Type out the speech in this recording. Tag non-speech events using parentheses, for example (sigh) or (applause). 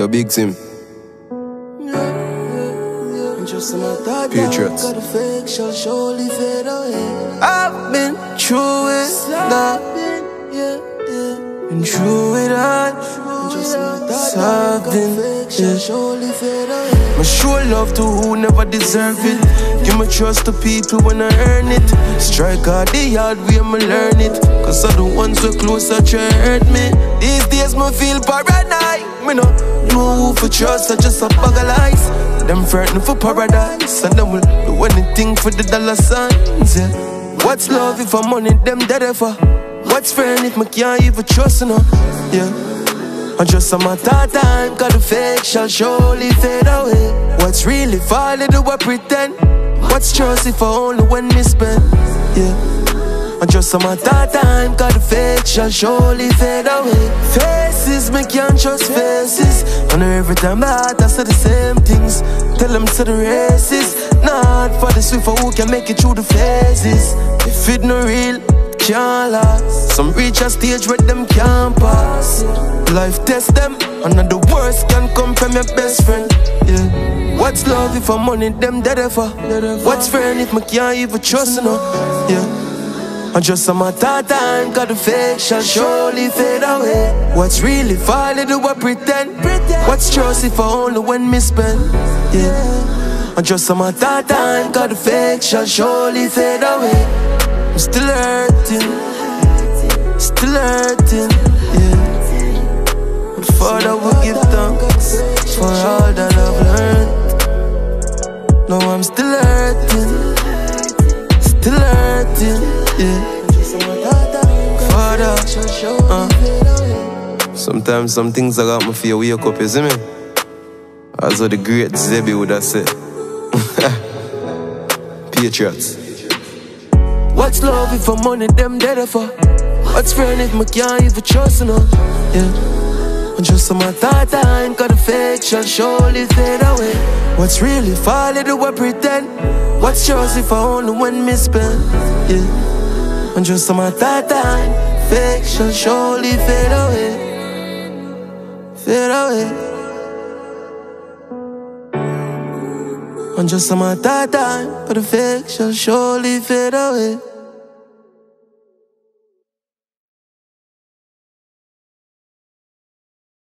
Your Big Zim. Patriots. I've been through it, Been through it all. Something, yeah. My show love to who never deserve it. Give my trust to people when I earn it. Strike hard the hard way, me learn it. Cause all the ones who closer try hurt me. These days, me feel paranoid. Me no know who for trust, I just a bag of lies. Them frightened for paradise, and them will do anything for the dollar signs. Yeah. What's love if I'm money them dead for? What's friend if me can't even trust no? Yeah. And just a matter of time, cause the fake shall surely fade away. What's really folly do I pretend? What's trust if I only when me spend? Yeah. And just a matter of time, cause the fake shall surely fade away. Faces, me can't trust faces. And every time I I say the same things. Tell them to the races. Not for the swift who can make it through the phases. If it no real, can't last. Some reach a stage where them can't pass. Life test them, and the worst can come from your best friend. Yeah. What's love if I'm money them dead for? What's friend if me can't even trust no? Yeah. And just a matter time, cause the fake shall surely fade away. What's really folly do I pretend? What's trust if I only when me spend? Yeah. And just a matter time, cause the fake shall surely fade away. I'm still hurting, still hurting, yeah. But Father, we give thanks for all that I've learned. No, I'm still hurting, still hurting, yeah. Father, uh. Sometimes some things I got my feel wake up, you see me? As what the great Zebby would have said. (laughs) Patriots. What's love if I'm money them dead for? What's friend if me can't even trust no? Yeah. And just a matter of time, the fake shall surely fade away. What's really folly do I pretend? What's yours if I only when me spend? Yeah. And just a matter of time, fake shall surely fade away. Fade away. I'm just a matter of time, but the fake shall surely fade away.